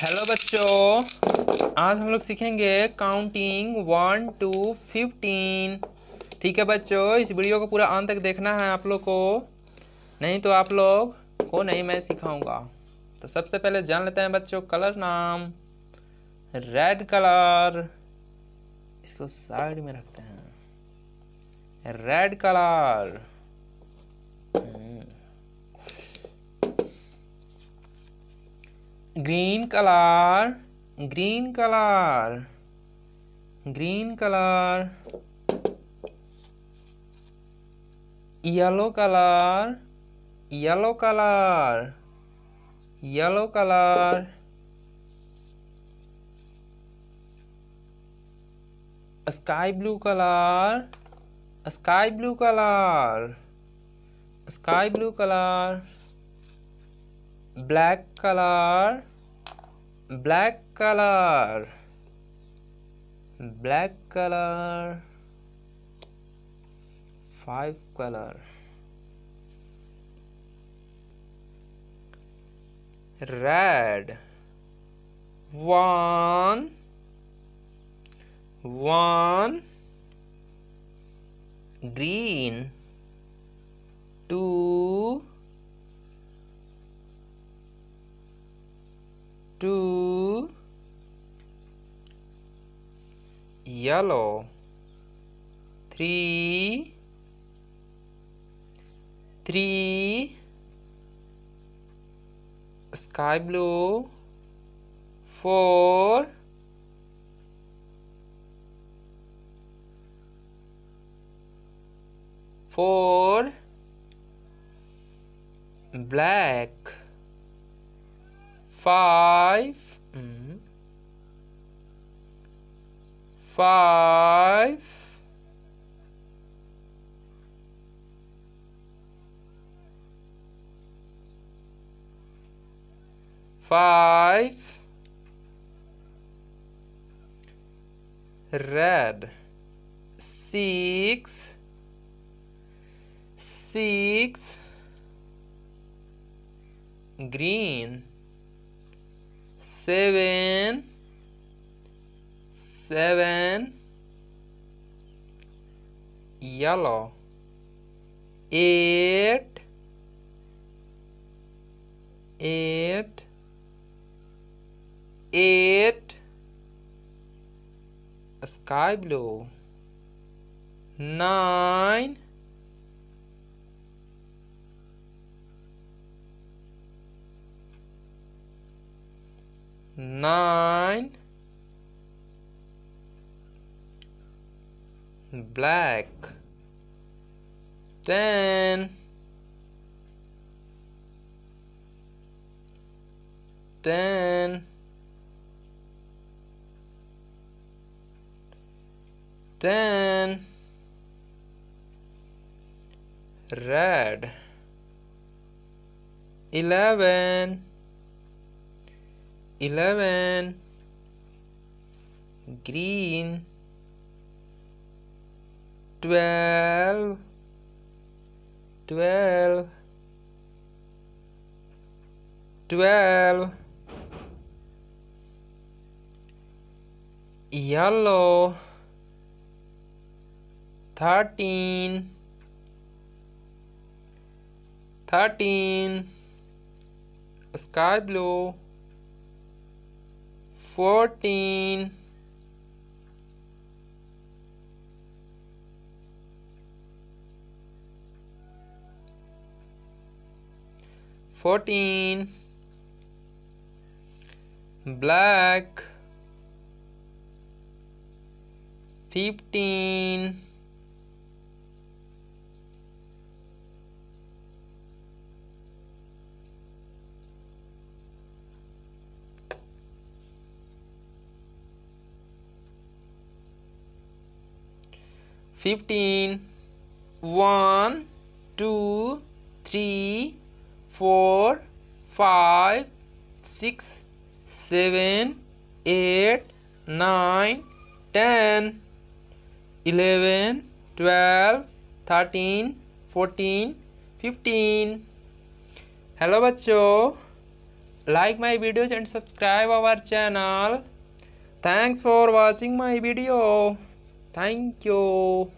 Hello बच्चों। आज हम लोग सीखेंगे काउंटिंग वन टू फिफ्टीन ठीक है बच्चों? इस वीडियो को पूरा अंत तक देखना है आप लोग को। नहीं तो आप लोग को नहीं मैं सिखाऊँगा। तो सबसे पहले जान लेते हैं बच्चों कलर नाम। रेड कलर इसको साइड में रखते हैं। Red colour green color. Green color. Green color. Yellow color. Yellow color. Yellow color. Sky blue color. Sky blue color. Sky blue color. Black color black color. Black color. Five color. Red. One. One. Green two two yellow. Three. Three. Sky blue. Four. Four. Black five. Mm, five. Five. Red. Six. Six. Green seven seven yellow eight eight eight sky blue nine nine. Black. Ten. Ten. Ten. Red. Eleven eleven. Green. Twelve. Twelve. Twelve. Yellow. Thirteen. Thirteen. Sky blue fourteen. Fourteen. Black. Fifteen fifteen one two three four five six seven eight nine ten eleven twelve thirteen fourteen fifteen hello बच्चों. Like my videos and subscribe our channel thanks for watching my video タイン教。